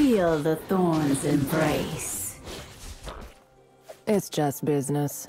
Feel the thorns embrace. It's just business.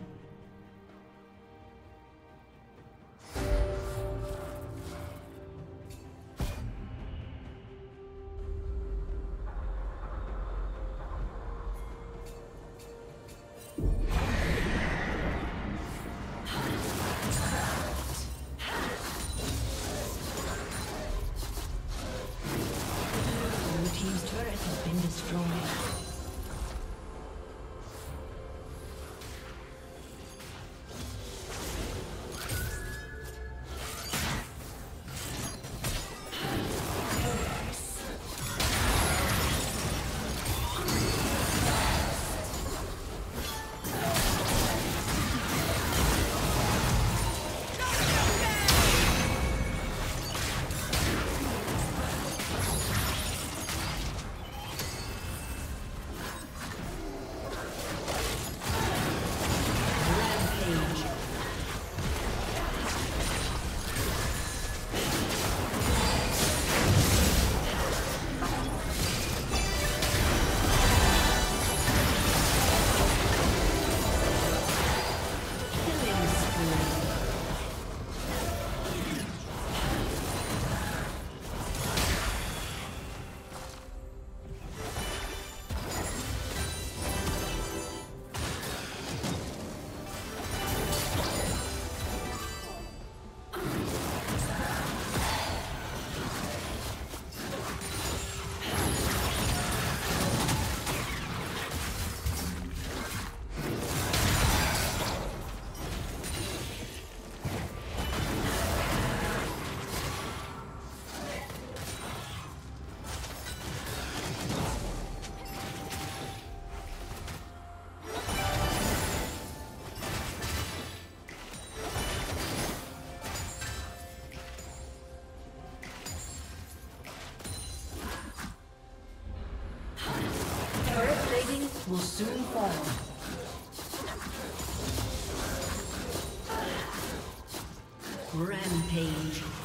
Rampage.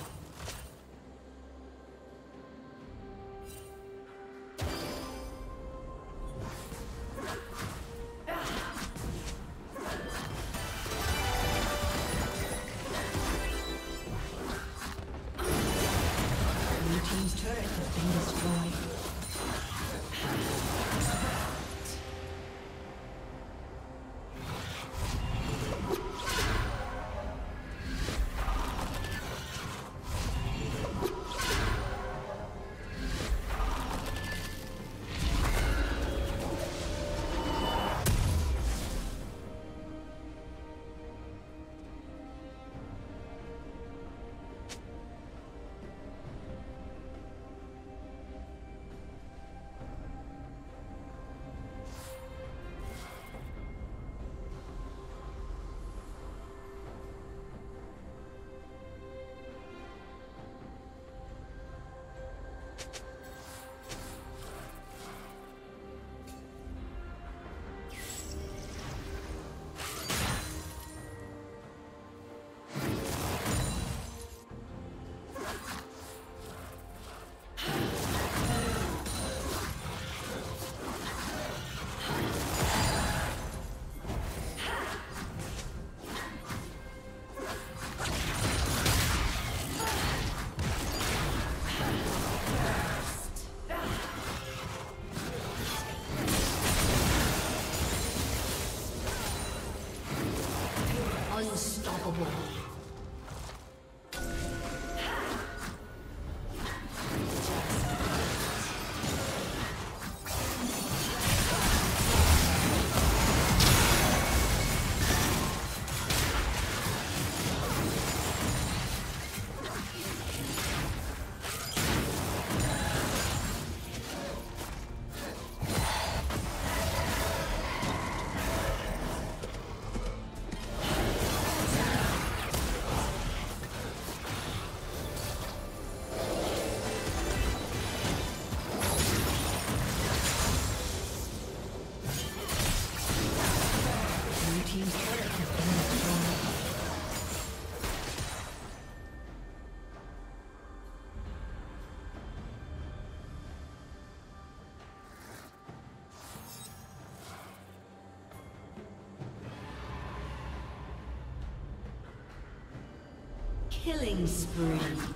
Killing spree.